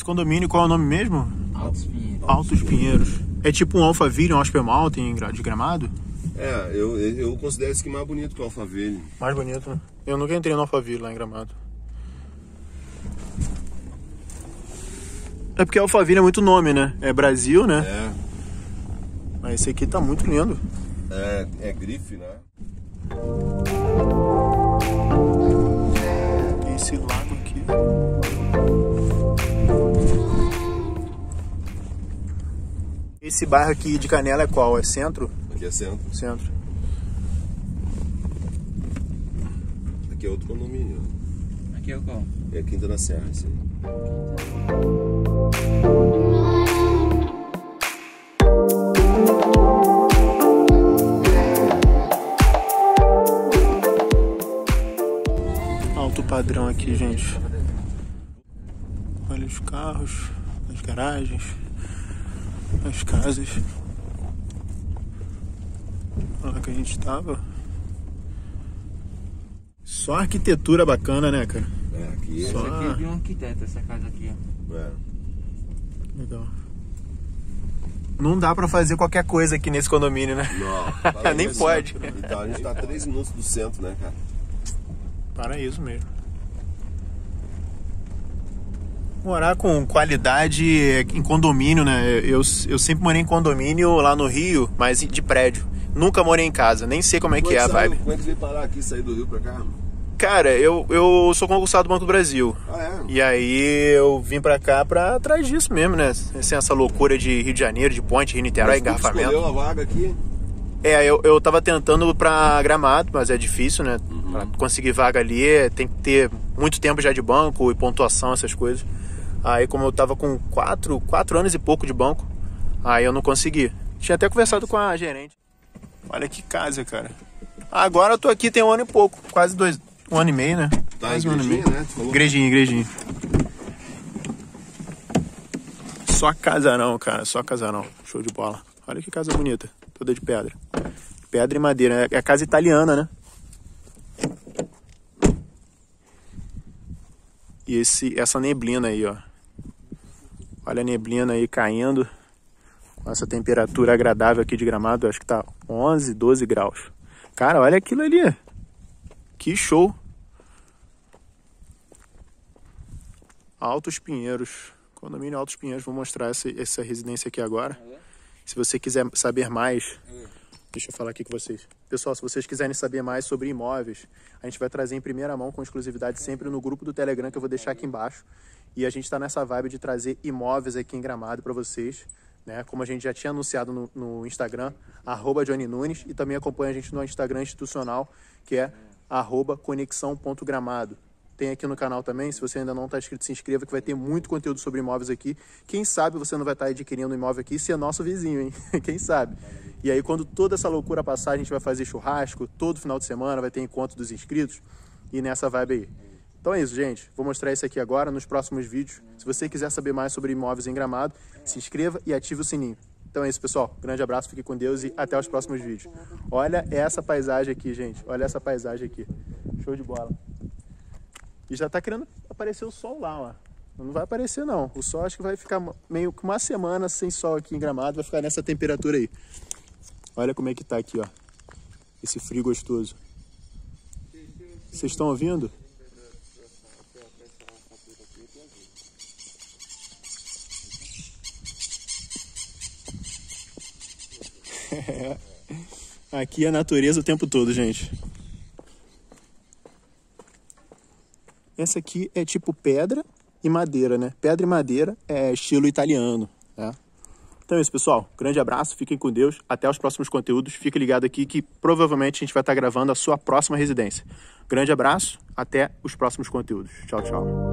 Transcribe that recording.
Esse condomínio, qual é o nome mesmo? Altos Pinheiros. Altos Pinheiros. É tipo um Alphaville, um Asper Mountain de Gramado? É, eu, eu considero esse aqui mais bonito que o Alphaville. Mais bonito, né? Eu nunca entrei no Alphaville lá em Gramado. É porque Alphaville é muito nome, né? É Brasil, né? É. Mas esse aqui tá muito lindo. É, é grife, né? Esse lago aqui. Esse bairro aqui de Canela é qual? É centro? Aqui é centro. Centro. Aqui é outro condomínio. Aqui é o qual? É Quinta da Serra, esse aí. Alto padrão aqui, gente. Olha os carros, as garagens, as casas. Olha lá que a gente estava. Só arquitetura bacana, né, cara? É, aqui é. Só- Essa aqui é de um arquiteto, essa casa aqui, ó. é. Legal. Não dá pra fazer qualquer coisa aqui nesse condomínio, né? Não, Nem isso. pode. Então a gente tá a 3 minutos do centro, né, cara? Paraíso mesmo. Morar com qualidade em condomínio, né? Eu, eu sempre morei em condomínio lá no Rio, mas de prédio. Nunca morei em casa, nem sei como é que é a vibe. Como é que você veio parar aqui, sair do Rio pra cá? Cara, eu, eu sou concursado do Banco do Brasil. Ah, é? E aí eu vim pra cá pra atrás disso mesmo, né? Sem essa loucura de Rio de Janeiro, de ponte, Rio Niterói, Mas engarrafamento. escolheu a vaga aqui? É, eu, eu tava tentando pra Gramado, mas é difícil, né? Uhum. Pra conseguir vaga ali, é, tem que ter muito tempo já de banco e pontuação, essas coisas. Aí, como eu tava com quatro, quatro anos e pouco de banco, aí eu não consegui. Tinha até conversado com a gerente. Olha que casa, cara. Agora eu tô aqui tem um ano e pouco, quase dois, um ano e meio, né? Tá, quase um ano e meio. né? Igrejinha, igrejinha. Só casarão, cara, só casarão. Show de bola. Olha que casa bonita, toda de pedra. Pedra e madeira, é a casa italiana, né? E esse, essa neblina aí, ó. Olha a neblina aí caindo. Com essa temperatura agradável aqui de gramado, acho que tá 11, 12 graus. Cara, olha aquilo ali. Que show. Altos Pinheiros. Condomínio Altos Pinheiros. Vou mostrar essa, essa residência aqui agora. Se você quiser saber mais, deixa eu falar aqui com vocês. Pessoal, se vocês quiserem saber mais sobre imóveis, a gente vai trazer em primeira mão com exclusividade sempre no grupo do Telegram que eu vou deixar aqui embaixo. E a gente está nessa vibe de trazer imóveis aqui em Gramado para vocês. Né? Como a gente já tinha anunciado no, no Instagram, arroba Johnny Nunes. E também acompanha a gente no Instagram institucional, que é arroba conexão.gramado. Tem aqui no canal também, se você ainda não está inscrito, se inscreva que vai ter muito conteúdo sobre imóveis aqui. Quem sabe você não vai estar adquirindo um imóvel aqui se é nosso vizinho, hein? Quem sabe? E aí quando toda essa loucura passar, a gente vai fazer churrasco, todo final de semana vai ter encontro dos inscritos e nessa vibe aí. Então é isso, gente. Vou mostrar isso aqui agora nos próximos vídeos. Se você quiser saber mais sobre imóveis em Gramado, se inscreva e ative o sininho. Então é isso, pessoal. Grande abraço, fique com Deus e até os próximos vídeos. Olha essa paisagem aqui, gente. Olha essa paisagem aqui. Show de bola. E já tá querendo aparecer o sol lá, ó. Não vai aparecer não. O sol acho que vai ficar meio que uma semana sem sol aqui em Gramado, vai ficar nessa temperatura aí. Olha como é que tá aqui, ó. Esse frio gostoso. Vocês estão ouvindo? Aqui é a natureza o tempo todo, gente. Essa aqui é tipo pedra e madeira, né? Pedra e madeira é estilo italiano, né? Então é isso, pessoal. Grande abraço, fiquem com Deus. Até os próximos conteúdos. Fique ligado aqui que provavelmente a gente vai estar gravando a sua próxima residência. Grande abraço, até os próximos conteúdos. Tchau, tchau.